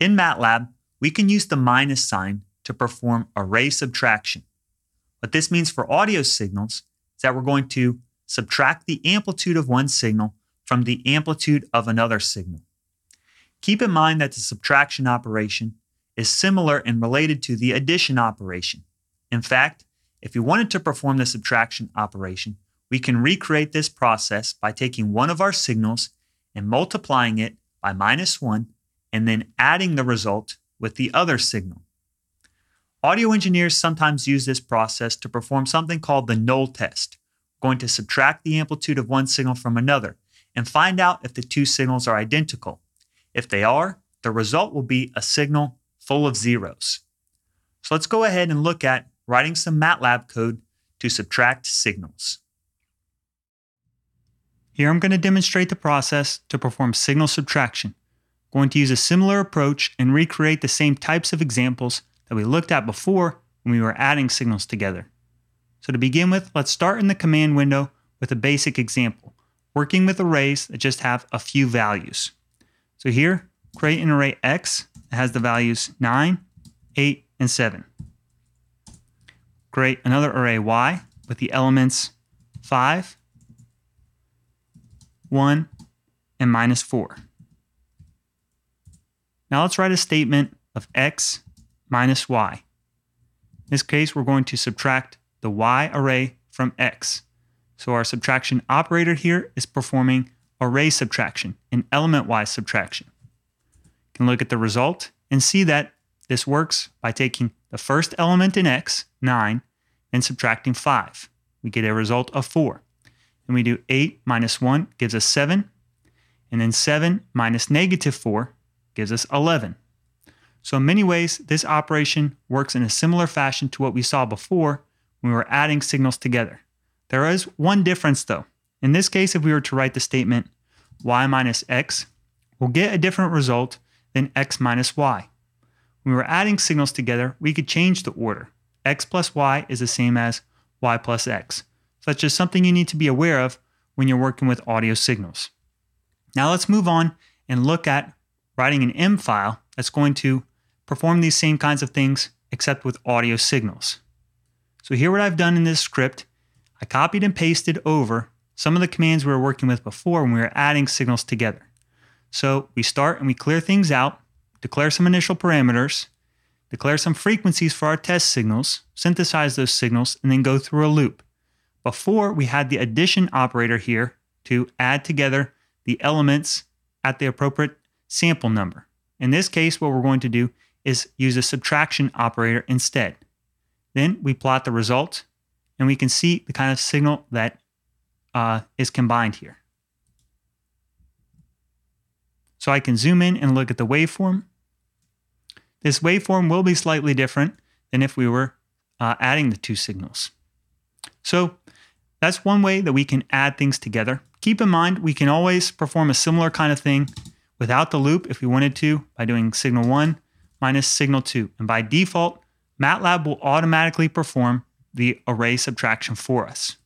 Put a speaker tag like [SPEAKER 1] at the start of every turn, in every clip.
[SPEAKER 1] In MATLAB, we can use the minus sign to perform array subtraction. What this means for audio signals is that we're going to subtract the amplitude of one signal from the amplitude of another signal. Keep in mind that the subtraction operation is similar and related to the addition operation. In fact, if we wanted to perform the subtraction operation, we can recreate this process by taking one of our signals and multiplying it by minus 1 and then adding the result with the other signal. Audio engineers sometimes use this process to perform something called the null test, going to subtract the amplitude of one signal from another and find out if the two signals are identical. If they are, the result will be a signal full of zeros. So let's go ahead and look at writing some MATLAB code to subtract signals. Here I'm going to demonstrate the process to perform signal subtraction. Going to use a similar approach and recreate the same types of examples that we looked at before when we were adding signals together. So to begin with, let's start in the command window with a basic example, working with arrays that just have a few values. So here, create an array X that has the values 9, 8, and 7. Create another array Y with the elements 5, 1, and minus 4. Now let's write a statement of X minus y. In this case, we're going to subtract the y array from x. So our subtraction operator here is performing array subtraction, an element-wise subtraction. You can look at the result and see that this works by taking the first element in x, 9, and subtracting 5. We get a result of 4. And we do 8 minus 1 gives us 7. And then 7 minus negative 4 gives us 11. So in many ways, this operation works in a similar fashion to what we saw before when we were adding signals together. There is one difference though. In this case, if we were to write the statement y minus x, we'll get a different result than x minus y. When we were adding signals together, we could change the order. x plus y is the same as y plus x. So that's just something you need to be aware of when you're working with audio signals. Now let's move on and look at writing an M file that's going to perform these same kinds of things except with audio signals. So here what I've done in this script, I copied and pasted over some of the commands we were working with before when we were adding signals together. So we start and we clear things out, declare some initial parameters, declare some frequencies for our test signals, synthesize those signals, and then go through a loop. Before we had the addition operator here to add together the elements at the appropriate sample number. In this case, what we're going to do is use a subtraction operator instead. Then we plot the result and we can see the kind of signal that uh, is combined here. So I can zoom in and look at the waveform. This waveform will be slightly different than if we were uh, adding the two signals. So that's one way that we can add things together. Keep in mind, we can always perform a similar kind of thing without the loop if we wanted to by doing signal 1 minus signal 2. And by default, MATLAB will automatically perform the array subtraction for us.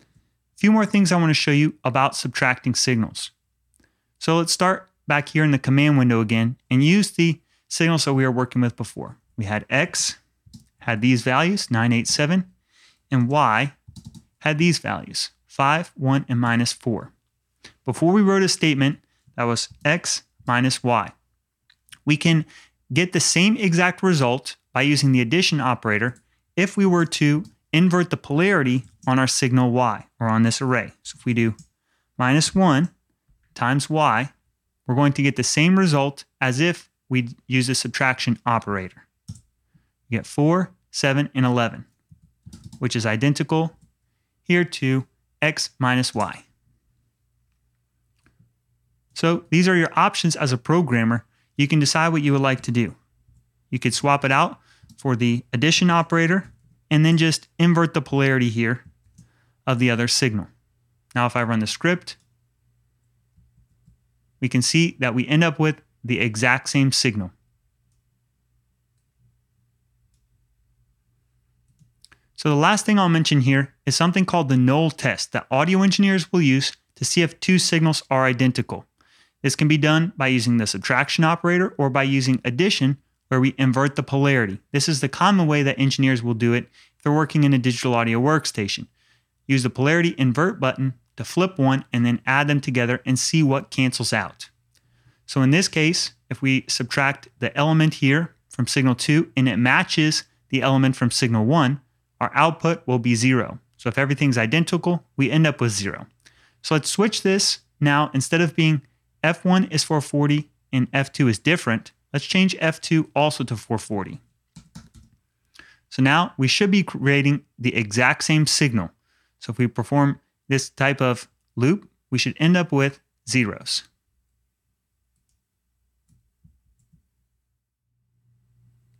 [SPEAKER 1] A few more things I want to show you about subtracting signals. So let's start back here in the command window again and use the signals that we were working with before. We had X, had these values, 987, and Y had these values, 5, 1, and minus 4. Before we wrote a statement that was X minus Y, we can get the same exact result by using the addition operator if we were to invert the polarity on our signal y or on this array. So if we do minus 1 times y, we're going to get the same result as if we use a subtraction operator. You get 4, 7, and 11, which is identical here to x minus y. So these are your options as a programmer you can decide what you would like to do. You could swap it out for the addition operator and then just invert the polarity here of the other signal. Now, if I run the script, we can see that we end up with the exact same signal. So the last thing I'll mention here is something called the null test that audio engineers will use to see if two signals are identical. This can be done by using the subtraction operator or by using addition, where we invert the polarity. This is the common way that engineers will do it if they're working in a digital audio workstation. Use the polarity invert button to flip one and then add them together and see what cancels out. So in this case, if we subtract the element here from signal 2 and it matches the element from signal 1, our output will be 0. So if everything's identical, we end up with 0. So let's switch this now. Instead of being F1 is 440 and F2 is different, let's change F2 also to 440. So now we should be creating the exact same signal. So if we perform this type of loop, we should end up with zeros.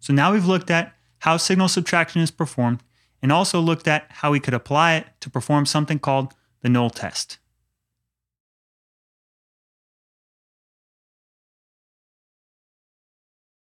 [SPEAKER 1] So now we've looked at how signal subtraction is performed and also looked at how we could apply it to perform something called the null test.